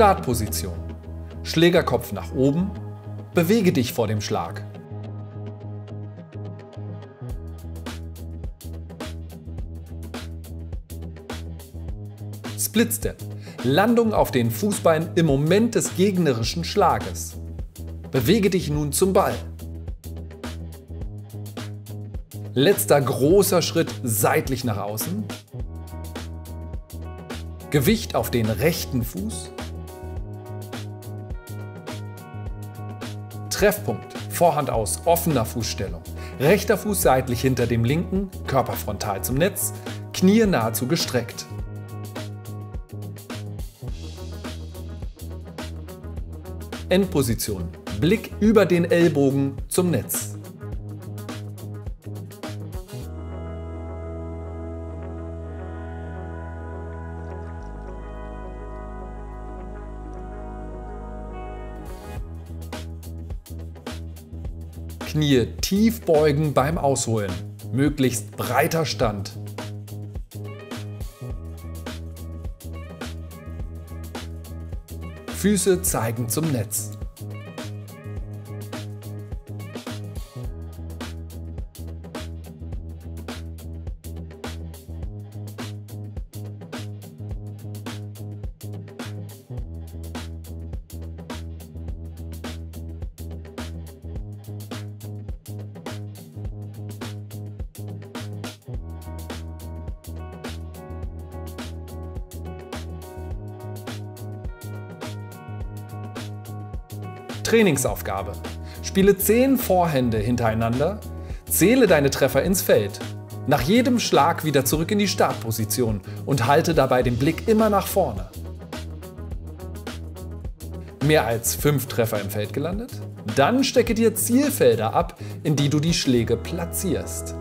Startposition. Schlägerkopf nach oben. Bewege dich vor dem Schlag. Split Step. Landung auf den Fußbein im Moment des gegnerischen Schlages. Bewege dich nun zum Ball. Letzter großer Schritt seitlich nach außen. Gewicht auf den rechten Fuß. Treffpunkt, Vorhand aus, offener Fußstellung. Rechter Fuß seitlich hinter dem linken, Körper frontal zum Netz, Knie nahezu gestreckt. Endposition, Blick über den Ellbogen zum Netz. Knie tief beugen beim Ausholen. Möglichst breiter Stand. Füße zeigen zum Netz. Trainingsaufgabe. Spiele 10 Vorhände hintereinander, zähle deine Treffer ins Feld. Nach jedem Schlag wieder zurück in die Startposition und halte dabei den Blick immer nach vorne. Mehr als 5 Treffer im Feld gelandet? Dann stecke dir Zielfelder ab, in die du die Schläge platzierst.